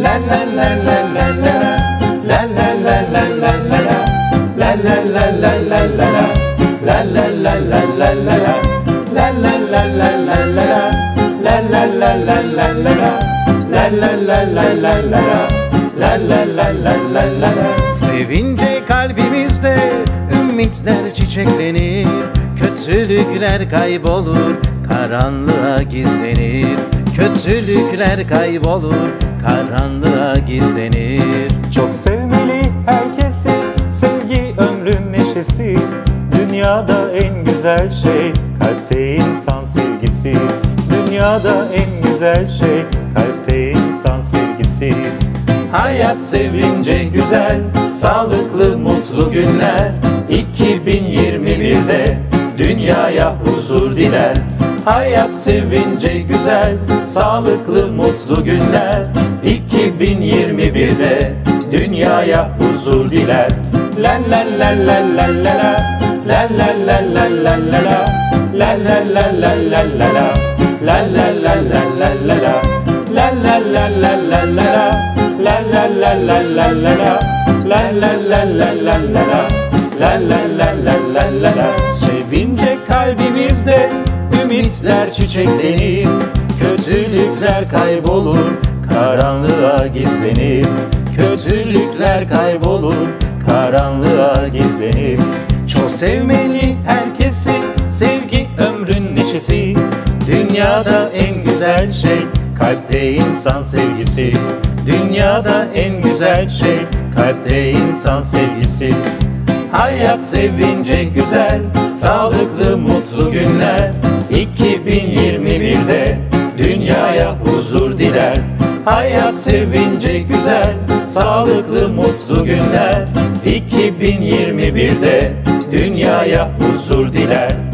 La la la la la la La la la la la la La la la la la la La la la la la la La la la la la la La la la la la la La la la la la la La la la la la la Sevince kalbimizde ümitler çiçeklenir Kötülükler kaybolur, karanlığa gizlenir Kötülükler kaybolur, karanlığa gizlenir. Çok sevmeli herkesi Sevgi ömrün neşesi. Dünyada en güzel şey Kalpte insan sevgisi. Dünyada en güzel şey Kalpte insan sevgisi. Hayat sevince güzel, sağlıklı mutlu günler. 2021'de dünyaya huzur diler Hayat sevinci güzel Sağlıklı mutlu günler 2021'de Dünyaya huzur diler La la la la la la la La la la la la la La la la la la la la La la la la la la la La la la la la la la La la la la la la la La la la la la la la La la la la la la la Sevince kalbimizde ümitler çiçeklenir Kötülükler kaybolur karanlığa gizlenir. Kötülükler kaybolur karanlığa gizlenir. Çok sevmeli herkesi sevgi ömrün neşesi. Dünyada en güzel şey kalpte insan sevgisi. Dünyada en güzel şey kalpte insan sevgisi. Hayat sevince güzel, sağlıklı mutlu günler huzur diler. Hayat sevince güzel, sağlıklı mutlu günler. 2021'de dünyaya huzur diler